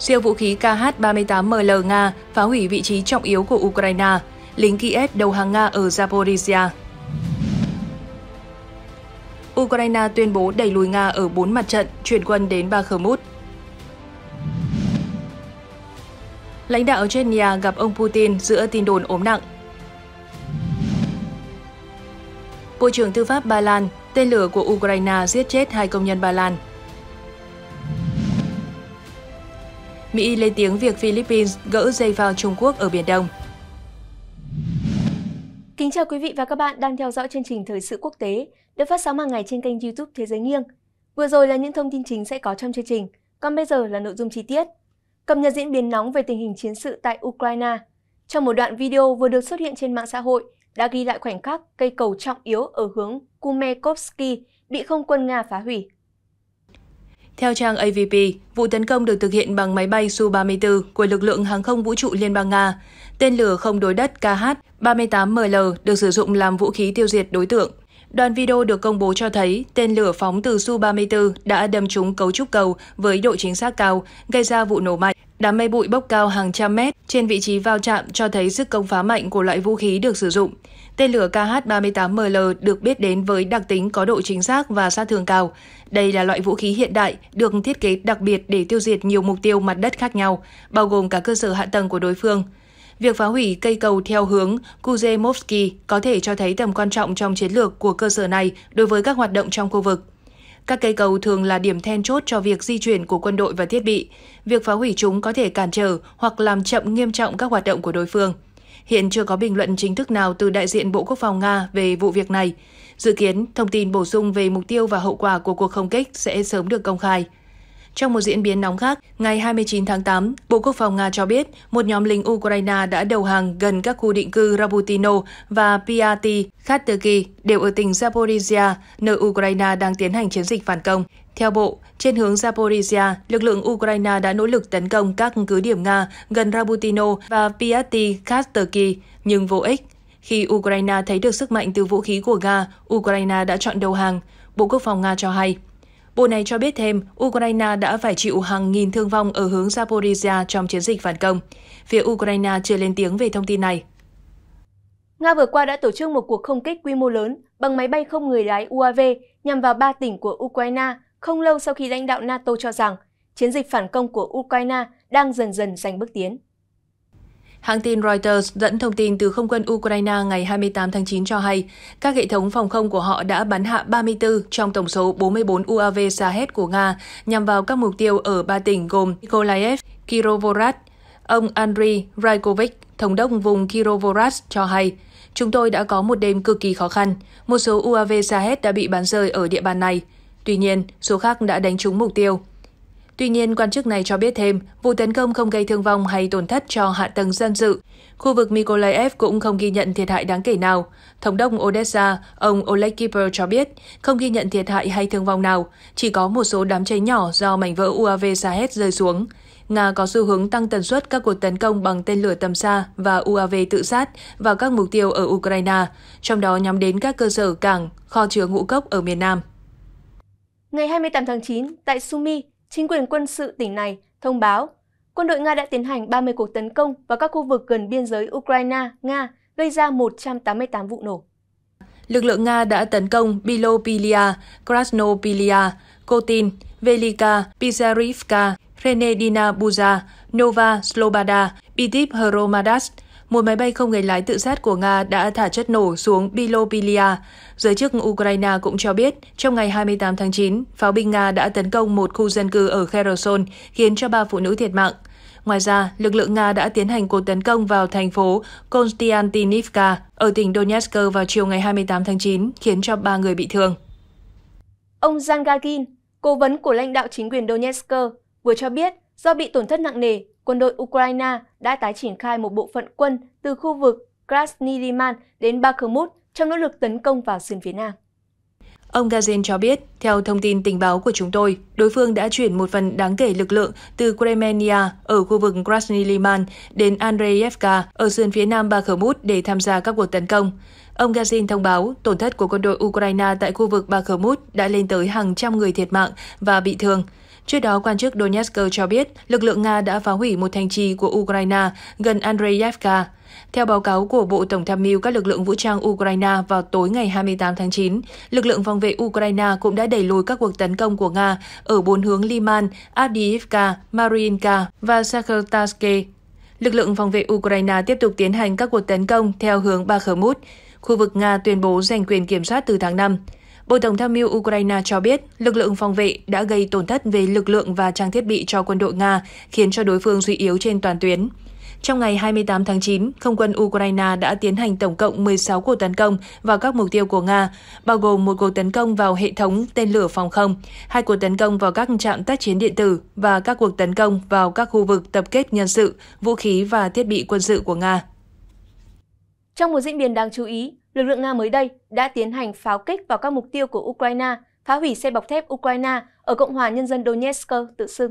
Siêu vũ khí KH-38ML Nga phá hủy vị trí trọng yếu của Ukraine. Lính Kiev đầu hàng Nga ở Zaporizhia. Ukraine tuyên bố đẩy lùi Nga ở 4 mặt trận, chuyển quân đến Bakhmut. Lãnh đạo Chechnya gặp ông Putin giữa tin đồn ốm nặng. Bộ trưởng Tư pháp Ba Lan, tên lửa của Ukraine giết chết hai công nhân Ba Lan. Mỹ lên tiếng việc Philippines gỡ dây vào Trung Quốc ở Biển Đông. Kính chào quý vị và các bạn đang theo dõi chương trình Thời sự quốc tế được phát sóng hàng ngày trên kênh YouTube Thế giới nghiêng. Vừa rồi là những thông tin chính sẽ có trong chương trình, còn bây giờ là nội dung chi tiết. Cập nhật diễn biến nóng về tình hình chiến sự tại Ukraine. Trong một đoạn video vừa được xuất hiện trên mạng xã hội đã ghi lại khoảnh khắc cây cầu trọng yếu ở hướng Kumekovsky bị không quân Nga phá hủy. Theo trang AVP, vụ tấn công được thực hiện bằng máy bay Su-34 của lực lượng hàng không vũ trụ Liên bang Nga. Tên lửa không đối đất KH-38ML được sử dụng làm vũ khí tiêu diệt đối tượng. Đoạn video được công bố cho thấy tên lửa phóng từ Su-34 đã đâm trúng cấu trúc cầu với độ chính xác cao, gây ra vụ nổ mạnh. Đám mây bụi bốc cao hàng trăm mét trên vị trí vào chạm cho thấy sức công phá mạnh của loại vũ khí được sử dụng. Tên lửa KH-38ML được biết đến với đặc tính có độ chính xác và sát thương cao. Đây là loại vũ khí hiện đại được thiết kế đặc biệt để tiêu diệt nhiều mục tiêu mặt đất khác nhau, bao gồm cả cơ sở hạ tầng của đối phương. Việc phá hủy cây cầu theo hướng Kuzemovsky có thể cho thấy tầm quan trọng trong chiến lược của cơ sở này đối với các hoạt động trong khu vực. Các cây cầu thường là điểm then chốt cho việc di chuyển của quân đội và thiết bị. Việc phá hủy chúng có thể cản trở hoặc làm chậm nghiêm trọng các hoạt động của đối phương. Hiện chưa có bình luận chính thức nào từ đại diện Bộ Quốc phòng Nga về vụ việc này. Dự kiến, thông tin bổ sung về mục tiêu và hậu quả của cuộc không kích sẽ sớm được công khai. Trong một diễn biến nóng khác, ngày 29 tháng 8, Bộ Quốc phòng Nga cho biết một nhóm lính Ukraine đã đầu hàng gần các khu định cư Rabutino và Piati, Khaterki đều ở tỉnh Zaporizhia, nơi Ukraine đang tiến hành chiến dịch phản công. Theo Bộ, trên hướng Zaporizhia, lực lượng Ukraine đã nỗ lực tấn công các cứ điểm Nga gần Rabutino và Piati, Khaterki, nhưng vô ích. Khi Ukraine thấy được sức mạnh từ vũ khí của Nga, Ukraine đã chọn đầu hàng. Bộ Quốc phòng Nga cho hay. Bộ này cho biết thêm, Ukraine đã phải chịu hàng nghìn thương vong ở hướng Zaporizhia trong chiến dịch phản công. Phía Ukraine chưa lên tiếng về thông tin này. Nga vừa qua đã tổ chức một cuộc không kích quy mô lớn bằng máy bay không người lái UAV nhằm vào ba tỉnh của Ukraine không lâu sau khi lãnh đạo NATO cho rằng chiến dịch phản công của Ukraine đang dần dần giành bước tiến. Hãng tin Reuters dẫn thông tin từ không quân Ukraine ngày 28 tháng 9 cho hay, các hệ thống phòng không của họ đã bắn hạ 34 trong tổng số 44 UAV Shahed của Nga nhằm vào các mục tiêu ở ba tỉnh gồm Nikolaev, Kirovohrad. Ông Andriy Raikovich, thống đốc vùng Kirovohrad cho hay, Chúng tôi đã có một đêm cực kỳ khó khăn. Một số UAV Shahed đã bị bắn rơi ở địa bàn này. Tuy nhiên, số khác đã đánh trúng mục tiêu. Tuy nhiên, quan chức này cho biết thêm, vụ tấn công không gây thương vong hay tổn thất cho hạ tầng dân sự. Khu vực Mykolaiv cũng không ghi nhận thiệt hại đáng kể nào. Thống đốc Odessa, ông Oleg Kipper cho biết, không ghi nhận thiệt hại hay thương vong nào, chỉ có một số đám cháy nhỏ do mảnh vỡ UAV Shahed rơi xuống. Nga có xu hướng tăng tần suất các cuộc tấn công bằng tên lửa tầm xa và UAV tự sát vào các mục tiêu ở Ukraine, trong đó nhắm đến các cơ sở cảng, kho chứa ngũ cốc ở miền Nam. Ngày 28 tháng 9, tại Sumy, chính quyền quân sự tỉnh này thông báo quân đội Nga đã tiến hành 30 cuộc tấn công vào các khu vực gần biên giới Ukraine, Nga, gây ra 188 vụ nổ. Lực lượng Nga đã tấn công Bilopilia, Krasnopilia, Kotin, Velika, Pizarivka, Renedina Buza, Nova Sloboda, Bitip Hromadas, một máy bay không người lái tự sát của Nga đã thả chất nổ xuống Bilobilia. Giới chức Ukraine cũng cho biết, trong ngày 28 tháng 9, pháo binh Nga đã tấn công một khu dân cư ở Kherson, khiến cho ba phụ nữ thiệt mạng. Ngoài ra, lực lượng Nga đã tiến hành cuộc tấn công vào thành phố Konstantinivka ở tỉnh Donetsk vào chiều ngày 28 tháng 9, khiến cho ba người bị thương. Ông Zhang Gagin, cố vấn của lãnh đạo chính quyền Donetsk, vừa cho biết do bị tổn thất nặng nề, quân đội Ukraine đã tái triển khai một bộ phận quân từ khu vực Krasny Liman đến Bakhmut trong nỗ lực tấn công vào sườn phía Nam. Ông Gazin cho biết, theo thông tin tình báo của chúng tôi, đối phương đã chuyển một phần đáng kể lực lượng từ Kremenia ở khu vực Krasny Liman đến Andreyevka ở sườn phía nam Bakhmut để tham gia các cuộc tấn công. Ông Gazin thông báo tổn thất của quân đội Ukraine tại khu vực Bakhmut đã lên tới hàng trăm người thiệt mạng và bị thương. Trước đó, quan chức Donetsk cho biết lực lượng Nga đã phá hủy một thành trì của Ukraine gần Andreyevka. Theo báo cáo của Bộ Tổng tham mưu các lực lượng vũ trang Ukraine vào tối ngày 28 tháng 9, lực lượng phòng vệ Ukraine cũng đã đẩy lùi các cuộc tấn công của Nga ở bốn hướng Liman, Avdiivka, Mariinka và Sakhartaske. Lực lượng phòng vệ Ukraine tiếp tục tiến hành các cuộc tấn công theo hướng Bakhmut, khu vực Nga tuyên bố giành quyền kiểm soát từ tháng 5. Bộ Tổng tham mưu Ukraine cho biết lực lượng phòng vệ đã gây tổn thất về lực lượng và trang thiết bị cho quân đội Nga, khiến cho đối phương suy yếu trên toàn tuyến. Trong ngày 28 tháng 9, không quân Ukraine đã tiến hành tổng cộng 16 cuộc tấn công vào các mục tiêu của Nga, bao gồm một cuộc tấn công vào hệ thống tên lửa phòng không, hai cuộc tấn công vào các trạm tác chiến điện tử và các cuộc tấn công vào các khu vực tập kết nhân sự, vũ khí và thiết bị quân sự của Nga. Trong một diễn biến đáng chú ý, lực lượng Nga mới đây đã tiến hành pháo kích vào các mục tiêu của Ukraine, phá hủy xe bọc thép Ukraine ở Cộng hòa Nhân dân Donetsk tự xưng.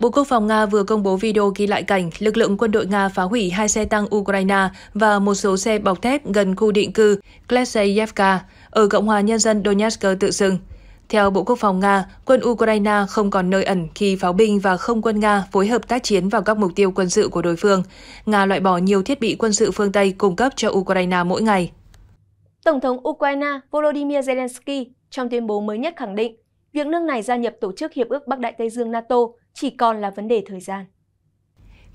Bộ Quốc phòng Nga vừa công bố video ghi lại cảnh lực lượng quân đội Nga phá hủy hai xe tăng Ukraine và một số xe bọc thép gần khu định cư Kleseyevka ở Cộng hòa Nhân dân Donetsk tự xưng. Theo Bộ Quốc phòng Nga, quân Ukraine không còn nơi ẩn khi pháo binh và không quân Nga phối hợp tác chiến vào các mục tiêu quân sự của đối phương. Nga loại bỏ nhiều thiết bị quân sự phương Tây cung cấp cho Ukraine mỗi ngày. Tổng thống Ukraine Volodymyr Zelensky trong tuyên bố mới nhất khẳng định việc nước này gia nhập Tổ chức Hiệp ước Bắc Đại Tây Dương NATO chỉ còn là vấn đề thời gian.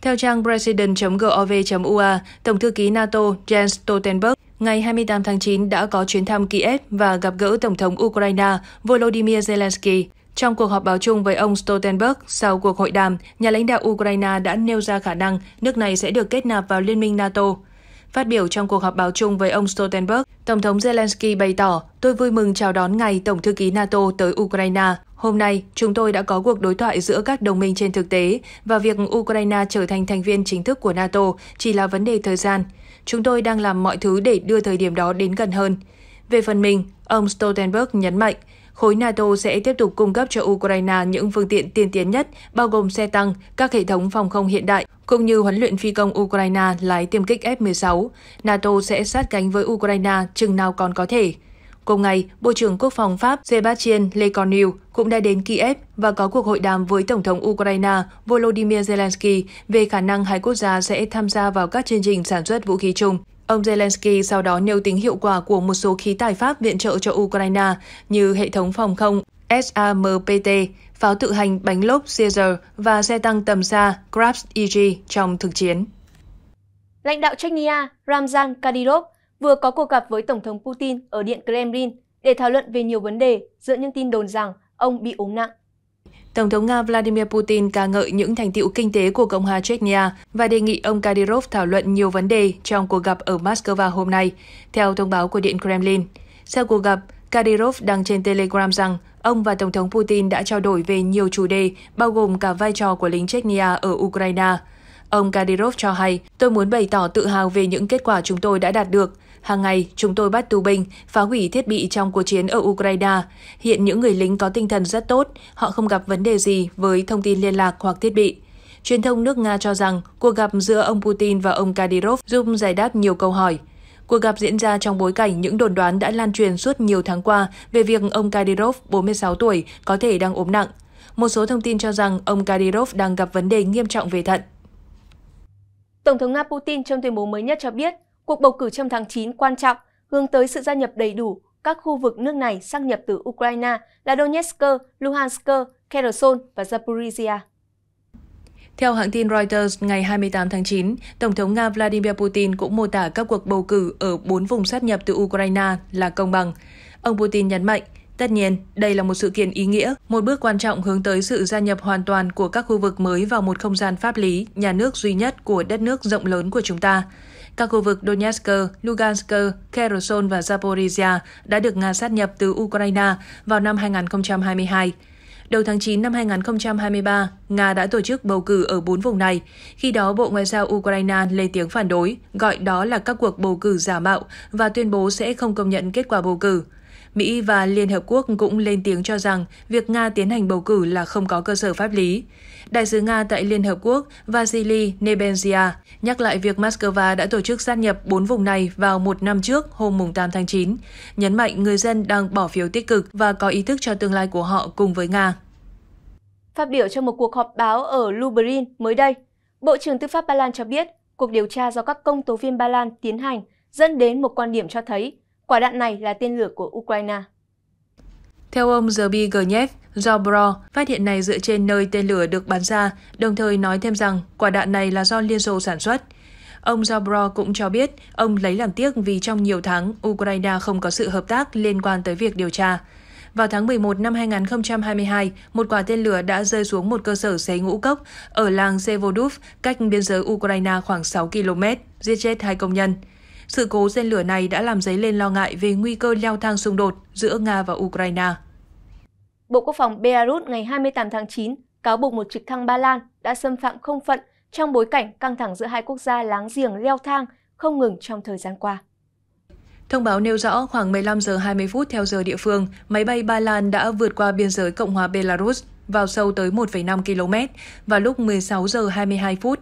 Theo trang president.gov.ua, Tổng thư ký NATO Jens Stoltenberg ngày 28 tháng 9 đã có chuyến thăm Kiev và gặp gỡ Tổng thống Ukraine Volodymyr Zelensky. Trong cuộc họp báo chung với ông Stoltenberg sau cuộc hội đàm, nhà lãnh đạo Ukraine đã nêu ra khả năng nước này sẽ được kết nạp vào Liên minh NATO. Phát biểu trong cuộc họp báo chung với ông Stoltenberg, Tổng thống Zelensky bày tỏ, tôi vui mừng chào đón ngày Tổng thư ký NATO tới Ukraine. Hôm nay, chúng tôi đã có cuộc đối thoại giữa các đồng minh trên thực tế và việc Ukraine trở thành thành viên chính thức của NATO chỉ là vấn đề thời gian. Chúng tôi đang làm mọi thứ để đưa thời điểm đó đến gần hơn. Về phần mình, ông Stoltenberg nhấn mạnh, khối NATO sẽ tiếp tục cung cấp cho Ukraine những phương tiện tiên tiến nhất, bao gồm xe tăng, các hệ thống phòng không hiện đại, cũng như huấn luyện phi công Ukraine lái tiêm kích F-16. NATO sẽ sát cánh với Ukraine chừng nào còn có thể. Cùng ngày, Bộ trưởng Quốc phòng Pháp Sébastien Lecornu cũng đã đến Kiev và có cuộc hội đàm với Tổng thống Ukraine Volodymyr Zelensky về khả năng hai quốc gia sẽ tham gia vào các chương trình sản xuất vũ khí chung. Ông Zelensky sau đó nêu tính hiệu quả của một số khí tài Pháp viện trợ cho Ukraine như hệ thống phòng không SAMPT, pháo tự hành bánh lốp Caesar và xe tăng tầm xa Krabs EG trong thực chiến. Lãnh đạo Chechnya Ramzan Kadyrov vừa có cuộc gặp với Tổng thống Putin ở Điện Kremlin để thảo luận về nhiều vấn đề giữa những tin đồn rằng ông bị ốm nặng. Tổng thống Nga Vladimir Putin ca ngợi những thành tiệu kinh tế của Cộng hòa Chechnya và đề nghị ông Kadyrov thảo luận nhiều vấn đề trong cuộc gặp ở Moscow hôm nay, theo thông báo của Điện Kremlin. Sau cuộc gặp, Kadyrov đăng trên Telegram rằng ông và Tổng thống Putin đã trao đổi về nhiều chủ đề, bao gồm cả vai trò của lính Chechnya ở Ukraine. Ông Kadyrov cho hay, tôi muốn bày tỏ tự hào về những kết quả chúng tôi đã đạt được, Hàng ngày, chúng tôi bắt tù binh, phá hủy thiết bị trong cuộc chiến ở Ukraine. Hiện những người lính có tinh thần rất tốt, họ không gặp vấn đề gì với thông tin liên lạc hoặc thiết bị. Truyền thông nước Nga cho rằng cuộc gặp giữa ông Putin và ông Kadyrov giúp giải đáp nhiều câu hỏi. Cuộc gặp diễn ra trong bối cảnh những đồn đoán đã lan truyền suốt nhiều tháng qua về việc ông Kadyrov, 46 tuổi, có thể đang ốm nặng. Một số thông tin cho rằng ông Kadyrov đang gặp vấn đề nghiêm trọng về thận. Tổng thống Nga Putin trong tuyên bố mới nhất cho biết Cuộc bầu cử trong tháng 9 quan trọng hướng tới sự gia nhập đầy đủ các khu vực nước này sang nhập từ Ukraine là Donetsk, Luhansk, Kherson và Zaporizhia. Theo hãng tin Reuters, ngày 28 tháng 9, Tổng thống Nga Vladimir Putin cũng mô tả các cuộc bầu cử ở bốn vùng sát nhập từ Ukraine là công bằng. Ông Putin nhấn mạnh, tất nhiên, đây là một sự kiện ý nghĩa, một bước quan trọng hướng tới sự gia nhập hoàn toàn của các khu vực mới vào một không gian pháp lý, nhà nước duy nhất của đất nước rộng lớn của chúng ta. Các khu vực Donetsk, Lugansk, Kherson và Zaporizhia đã được Nga sát nhập từ Ukraine vào năm 2022. Đầu tháng 9 năm 2023, Nga đã tổ chức bầu cử ở bốn vùng này. Khi đó, Bộ Ngoại giao Ukraine lên tiếng phản đối, gọi đó là các cuộc bầu cử giả mạo và tuyên bố sẽ không công nhận kết quả bầu cử. Mỹ và Liên Hợp Quốc cũng lên tiếng cho rằng việc Nga tiến hành bầu cử là không có cơ sở pháp lý. Đại sứ Nga tại Liên Hợp Quốc Vasily Nebenzia nhắc lại việc Moscow đã tổ chức sát nhập bốn vùng này vào một năm trước hôm 8 tháng 9, nhấn mạnh người dân đang bỏ phiếu tích cực và có ý thức cho tương lai của họ cùng với Nga. Phát biểu trong một cuộc họp báo ở Lublin mới đây, Bộ trưởng Tư pháp Ba Lan cho biết cuộc điều tra do các công tố viên Ba Lan tiến hành dẫn đến một quan điểm cho thấy quả đạn này là tên lửa của Ukraine. Theo ông Zbigniew Ziobro, phát hiện này dựa trên nơi tên lửa được bắn ra, đồng thời nói thêm rằng quả đạn này là do Liên Xô sản xuất. Ông Zabro cũng cho biết ông lấy làm tiếc vì trong nhiều tháng Ukraine không có sự hợp tác liên quan tới việc điều tra. Vào tháng 11 năm 2022, một quả tên lửa đã rơi xuống một cơ sở xấy ngũ cốc ở làng Sevodov, cách biên giới Ukraine khoảng 6 km, giết chết hai công nhân. Sự cố tên lửa này đã làm dấy lên lo ngại về nguy cơ leo thang xung đột giữa Nga và Ukraine. Bộ Quốc phòng Belarus ngày 28 tháng 9 cáo buộc một trực thăng Ba Lan đã xâm phạm không phận trong bối cảnh căng thẳng giữa hai quốc gia láng giềng leo thang không ngừng trong thời gian qua. Thông báo nêu rõ khoảng 15 giờ 20 phút theo giờ địa phương, máy bay Ba Lan đã vượt qua biên giới Cộng hòa Belarus vào sâu tới 1,5 km vào lúc 16 giờ 22 phút.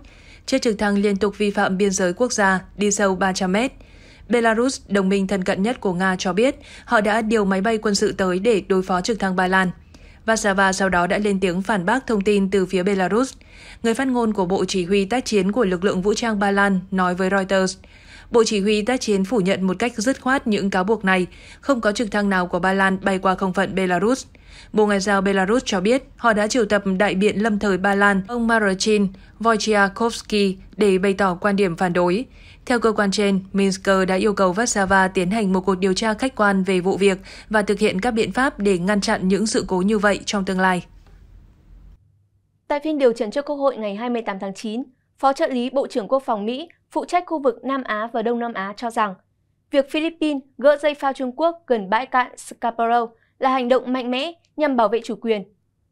Chiếc trực thăng liên tục vi phạm biên giới quốc gia, đi sâu 300 mét. Belarus, đồng minh thân cận nhất của Nga cho biết họ đã điều máy bay quân sự tới để đối phó trực thăng Ba Lan. Warsaw sau đó đã lên tiếng phản bác thông tin từ phía Belarus. Người phát ngôn của Bộ Chỉ huy tác chiến của lực lượng vũ trang Ba Lan nói với Reuters, Bộ Chỉ huy tác chiến phủ nhận một cách dứt khoát những cáo buộc này, không có trực thăng nào của Ba Lan bay qua không phận Belarus. Bộ Ngoại giao Belarus cho biết họ đã triệu tập đại biện lâm thời Ba Lan ông Marcin Wojciechowski để bày tỏ quan điểm phản đối. Theo cơ quan trên, Minsk đã yêu cầu Warsaw tiến hành một cuộc điều tra khách quan về vụ việc và thực hiện các biện pháp để ngăn chặn những sự cố như vậy trong tương lai. Tại phiên điều trần trước Quốc hội ngày 28 tháng 9, Phó trợ lý Bộ trưởng Quốc phòng Mỹ phụ trách khu vực Nam Á và Đông Nam Á cho rằng việc Philippines gỡ dây phao Trung Quốc gần bãi cạn Scarborough là hành động mạnh mẽ nhằm bảo vệ chủ quyền.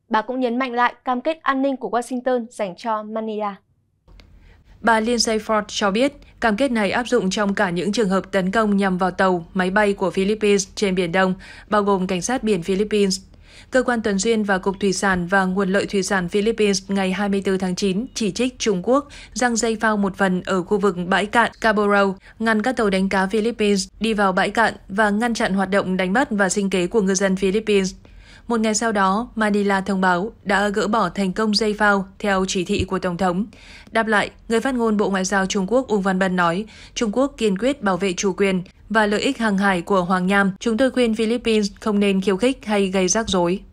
Bà cũng nhấn mạnh lại cam kết an ninh của Washington dành cho Manila. Bà Lindsay Ford cho biết cam kết này áp dụng trong cả những trường hợp tấn công nhằm vào tàu, máy bay của Philippines trên Biển Đông, bao gồm cảnh sát biển Philippines. Cơ quan tuần duyên và Cục Thủy sản và Nguồn lợi Thủy sản Philippines ngày 24 tháng 9 chỉ trích Trung Quốc răng dây phao một phần ở khu vực bãi cạn Caboro, ngăn các tàu đánh cá Philippines đi vào bãi cạn và ngăn chặn hoạt động đánh bắt và sinh kế của ngư dân Philippines. Một ngày sau đó, Manila thông báo đã gỡ bỏ thành công dây phao theo chỉ thị của Tổng thống. Đáp lại, người phát ngôn Bộ Ngoại giao Trung Quốc Uông Văn Bân nói, Trung Quốc kiên quyết bảo vệ chủ quyền và lợi ích hàng hải của Hoàng Nham. Chúng tôi khuyên Philippines không nên khiêu khích hay gây rắc rối.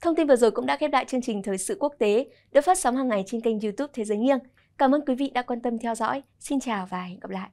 Thông tin vừa rồi cũng đã khép lại chương trình Thời sự quốc tế, được phát sóng hàng ngày trên kênh youtube Thế giới nghiêng. Cảm ơn quý vị đã quan tâm theo dõi. Xin chào và hẹn gặp lại.